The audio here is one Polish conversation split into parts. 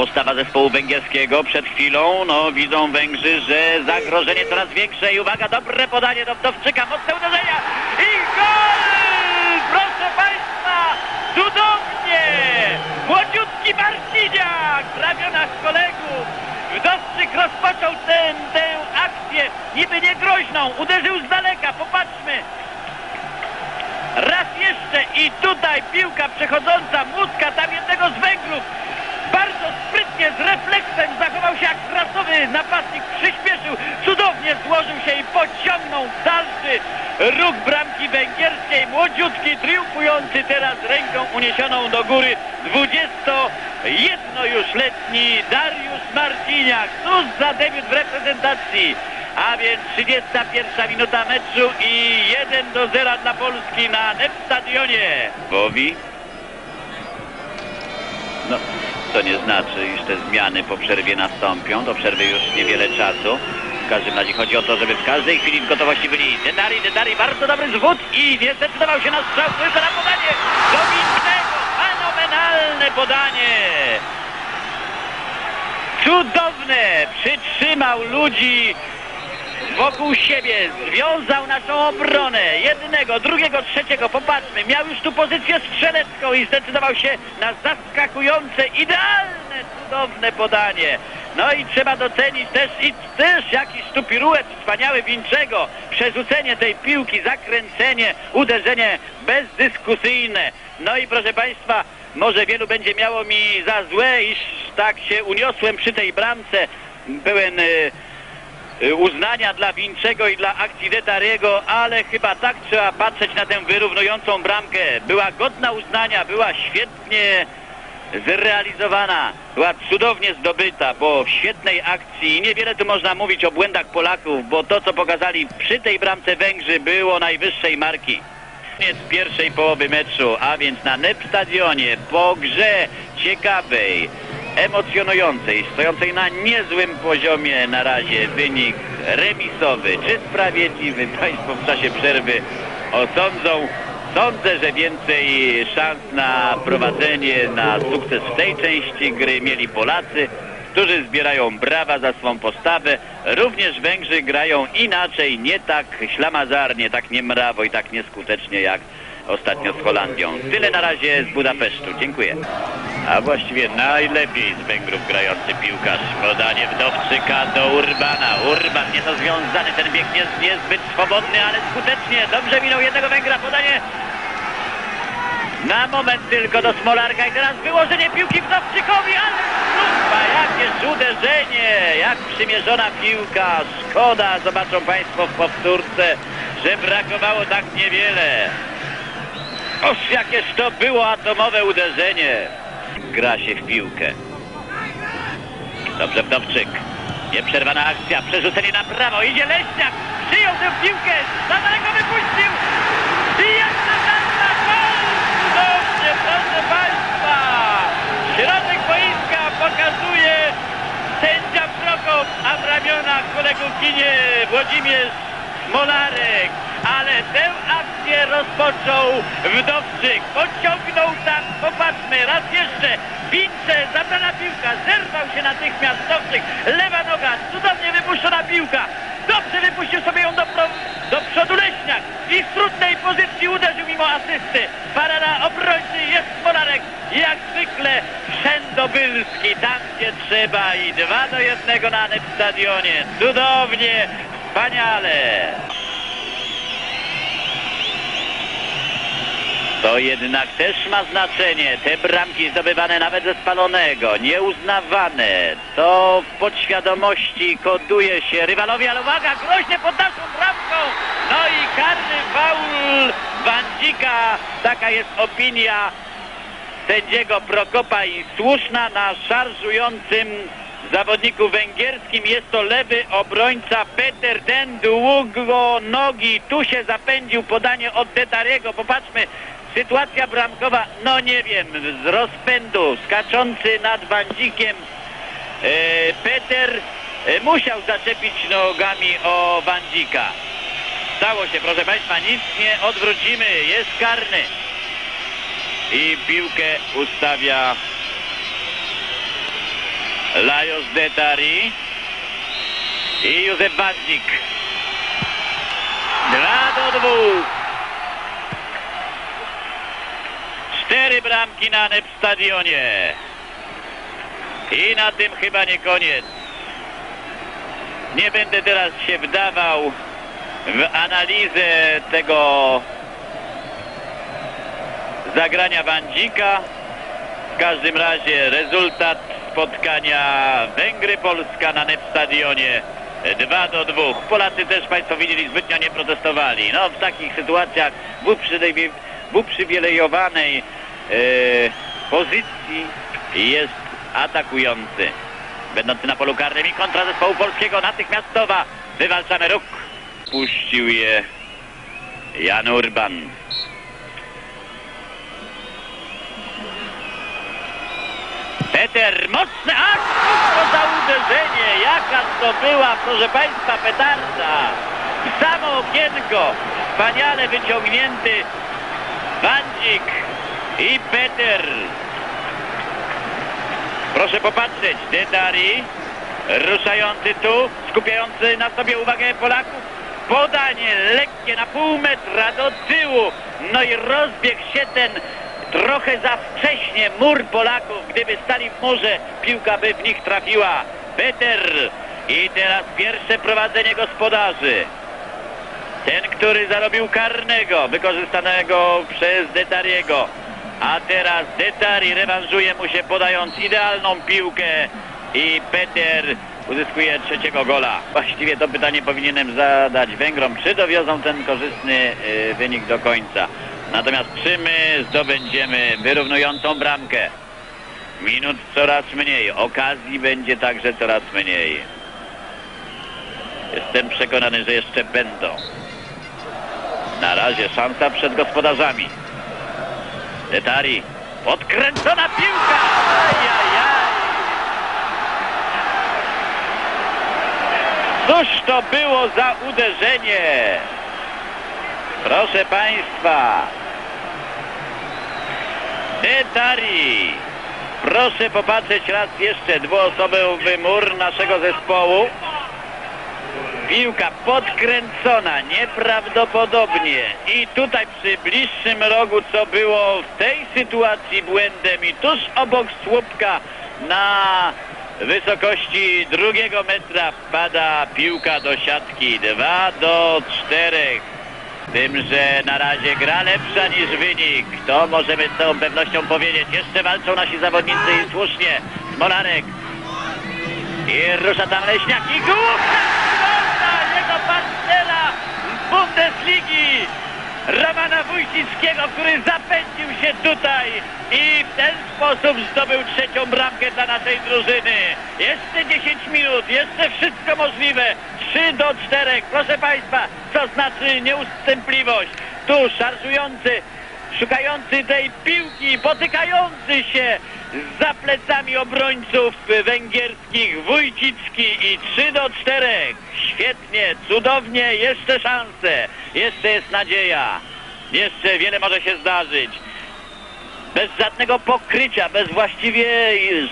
postawa zespołu węgierskiego przed chwilą. No widzą Węgrzy, że zagrożenie coraz większe i uwaga, dobre podanie do Wdowczyka, mocne uderzenia i gol! Proszę Państwa, cudownie! Młodziutki Marciniak w ramionach kolegów. Wdowczyk rozpoczął tę, tę akcję, niby niegroźną, uderzył z daleka, popatrzmy. Raz jeszcze i tutaj piłka przechodząca Muska, tam jednego z Węgrów. Sprytnie, z refleksem zachował się jak rasowy napastnik, przyspieszył, cudownie złożył się i pociągnął dalszy róg bramki węgierskiej. Młodziutki, triumfujący teraz ręką uniesioną do góry 21 już letni Dariusz Marciniak. Cóż za debiut w reprezentacji. A więc 31 minuta meczu i 1 do 0 dla Polski na NEP stadionie. Bowi. No, to nie znaczy, iż te zmiany po przerwie nastąpią. Do przerwy już niewiele czasu. W każdym razie chodzi o to, żeby w każdej chwili w gotowości byli Dedari, Dedari, bardzo dobry zwód i nie zdecydował się na strzał. Tylko na podanie do Winnego. Fenomenalne podanie. Cudowne! Przytrzymał ludzi wokół siebie, związał naszą obronę. Jednego, drugiego, trzeciego. Popatrzmy, miał już tu pozycję strzelecką i zdecydował się na zaskakujące, idealne, cudowne podanie. No i trzeba docenić też i też jakiś tu piruet wspaniały Winczego. Przerzucenie tej piłki, zakręcenie, uderzenie bezdyskusyjne. No i proszę Państwa, może wielu będzie miało mi za złe, iż tak się uniosłem przy tej bramce. Y, y, uznania dla Winczego i dla akcji Detariego, ale chyba tak trzeba patrzeć na tę wyrównującą bramkę. Była godna uznania, była świetnie zrealizowana, była cudownie zdobyta, w świetnej akcji niewiele tu można mówić o błędach Polaków, bo to co pokazali przy tej bramce Węgrzy było najwyższej marki. Koniec pierwszej połowy meczu, a więc na NEP stadionie po grze ciekawej, emocjonującej, stojącej na niezłym poziomie na razie wynik remisowy. Czy sprawiedliwy Państwo w czasie przerwy osądzą? Sądzę, że więcej szans na prowadzenie, na sukces w tej części gry mieli Polacy, którzy zbierają brawa za swą postawę. Również Węgrzy grają inaczej, nie tak ślamazarnie, tak niemrawo i tak nieskutecznie jak ostatnio z Holandią. Tyle na razie z Budapesztu. Dziękuję. A właściwie najlepiej z Węgrów grający piłkarz. Podanie Wdowczyka do Urbana. Urban nieco związany, ten bieg jest niezbyt swobodny, ale skutecznie. Dobrze minął jednego Węgra. Podanie na moment tylko do Smolarka i teraz wyłożenie piłki Wdowczykowi, ale lupa, jakież uderzenie, jak przymierzona piłka. Szkoda, zobaczą Państwo w powtórce, że brakowało tak niewiele. Oż jakież to było atomowe uderzenie. Gra się w piłkę. Dobrze Wdowczyk. Nieprzerwana akcja, przerzucenie na prawo, idzie Leśniak, przyjął tę piłkę, za daleko wypuścił i jeszcze na gol! Cudownie, proszę Państwa! Środek boiska pokazuje sędzia Prokop, a w ramionach kolegów ginie Włodzimierz Molarek. Ale tę akcję rozpoczął Wdowczyk. Pociągnął tam, popatrzmy, raz jeszcze. Wincze, zabrana piłka, zerwał się natychmiast Wdowczyk. Lewa noga, cudownie wypuszczona piłka. Dobrze wypuścił sobie ją do, pro- do przodu Leśniak i w trudnej pozycji uderzył mimo asysty. Parada obrońcy jest Molarek. Jak zwykle Wszędobylski, tam gdzie trzeba i dwa do jednego na stadionie. Cudownie, wspaniale. To jednak też ma znaczenie. Te bramki zdobywane nawet ze spalonego, nieuznawane. To w podświadomości koduje się rywalowi, ale uwaga, groźnie pod naszą bramką. No i karny faul Bandzika. Taka jest opinia sędziego Prokopa i słuszna na szarżującym zawodniku węgierskim. Jest to lewy obrońca Peter Den długo nogi. Tu się zapędził podanie od Detariego. Popatrzmy, sytuacja bramkowa, no nie wiem, z rozpędu, skaczący nad Bandzikiem. E, Peter e, musiał zaczepić nogami o Bandzika. Stało się, proszę Państwa, nic nie odwrócimy. Jest karny. I piłkę ustawia Lajos Detari i Józef Wandzik. Dwa do dwóch. Cztery bramki na NEP stadionie. I na tym chyba nie koniec. Nie będę teraz się wdawał w analizę tego zagrania Wandzika. W każdym razie rezultat spotkania Węgry-Polska na NEP stadionie 2 do 2. Polacy też Państwo widzieli zbytnio nie protestowali. No w takich sytuacjach w, uprzywilejowanej- pozycji jest atakujący. Będący na polu karnym i kontra zespołu polskiego natychmiastowa. Wywalczamy róg. Puścił je Jan Urban. Peter, mocne, a co za uderzenie, jaka to była, proszę Państwa, petarda. W samo okienko, wspaniale wyciągnięty Wandzik i Peter. Proszę popatrzeć, Dedari, ruszający tu, skupiający na sobie uwagę Polaków. Podanie lekkie na pół metra do tyłu. No i rozbiegł się ten trochę za wcześnie mur Polaków. Gdyby stali w murze, piłka by w nich trafiła. Peter i teraz pierwsze prowadzenie gospodarzy. Ten, który zarobił karnego, wykorzystanego przez Detariego. A teraz Detari rewanżuje mu się podając idealną piłkę i Peter uzyskuje trzeciego gola. Właściwie to pytanie powinienem zadać Węgrom, czy dowiozą ten korzystny y, wynik do końca. Natomiast czy my zdobędziemy wyrównującą bramkę? Minut coraz mniej, okazji będzie także coraz mniej. Jestem przekonany, że jeszcze będą. Na razie szansa przed gospodarzami. Detari. Podkręcona piłka! Ajajaj! Cóż to było za uderzenie? Proszę Państwa. Detari. Proszę popatrzeć raz jeszcze dwuosobowy mur naszego zespołu. Piłka podkręcona nieprawdopodobnie i tutaj przy bliższym rogu, co było w tej sytuacji błędem i tuż obok słupka na wysokości drugiego metra wpada piłka do siatki 2 do 4. Tym, że na razie gra lepsza niż wynik. To możemy z całą pewnością powiedzieć. Jeszcze walczą nasi zawodnicy i słusznie. Smolarek. I rusza tam Leśniak i Bundesligi. Romana Wójcickiego, który zapędził się tutaj i w ten sposób zdobył trzecią bramkę dla naszej drużyny. Jeszcze 10 minut, jeszcze wszystko możliwe. 3 do 4. Proszę Państwa, co znaczy nieustępliwość. Tu szarżujący, szukający tej piłki, potykający się za plecami obrońców węgierskich Wójcicki i 3 do 4. Świetnie, cudownie, jeszcze szanse, jeszcze jest nadzieja. Jeszcze wiele może się zdarzyć. Bez żadnego pokrycia, bez właściwie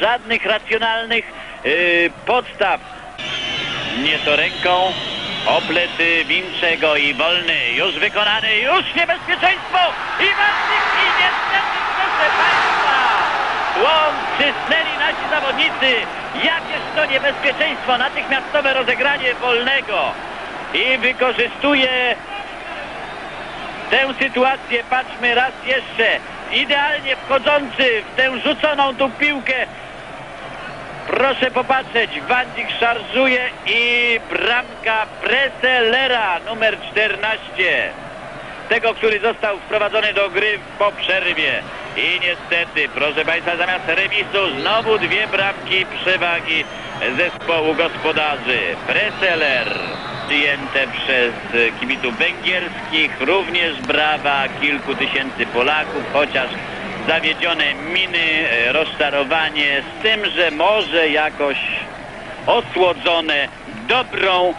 żadnych racjonalnych yy, podstaw. Nie to ręką, oplety Winczego i wolny, już wykonany, już niebezpieczeństwo i Marcin i niestety proszę Państwa, Łom przysnęli nasi zawodnicy, jakież to niebezpieczeństwo, natychmiastowe rozegranie wolnego i wykorzystuje tę sytuację, patrzmy raz jeszcze, idealnie wchodzący w tę rzuconą tu piłkę Proszę popatrzeć, Wandzik szarżuje i bramka Preselera numer 14. Tego, który został wprowadzony do gry po przerwie. I niestety, proszę Państwa, zamiast remisu znowu dwie bramki przewagi zespołu gospodarzy. Preseler przyjęte przez kibiców węgierskich, również brawa kilku tysięcy Polaków, chociaż zawiedzione miny, rozczarowanie z tym, że może jakoś osłodzone dobrą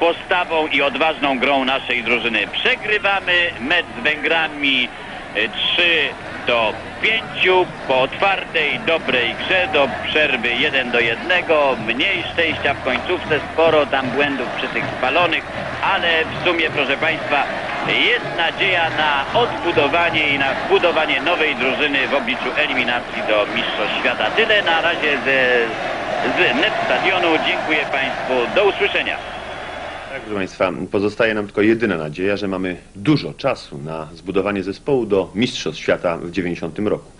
postawą i odważną grą naszej drużyny. Przegrywamy mecz z Węgrami e, 3 do pięciu po otwartej, dobrej grze do przerwy 1 do 1. Mniej szczęścia w końcówce, sporo tam błędów przy tych spalonych, ale w sumie, proszę Państwa, jest nadzieja na odbudowanie i na budowanie nowej drużyny w obliczu eliminacji do Mistrzostw Świata. Tyle na razie ze, z Net Stadionu. Dziękuję Państwu. Do usłyszenia. Tak, proszę Państwa, pozostaje nam tylko jedyna nadzieja, że mamy dużo czasu na zbudowanie zespołu do Mistrzostw Świata w 90 roku.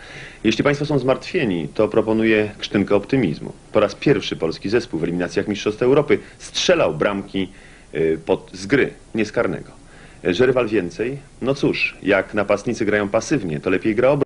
Jeśli Państwo są zmartwieni, to proponuję krztynkę optymizmu. Po raz pierwszy polski zespół w eliminacjach Mistrzostw Europy strzelał bramki y, pod, z gry, nie z. Y, Że rywal więcej? No cóż, jak napastnicy grają pasywnie, to lepiej gra obrońca.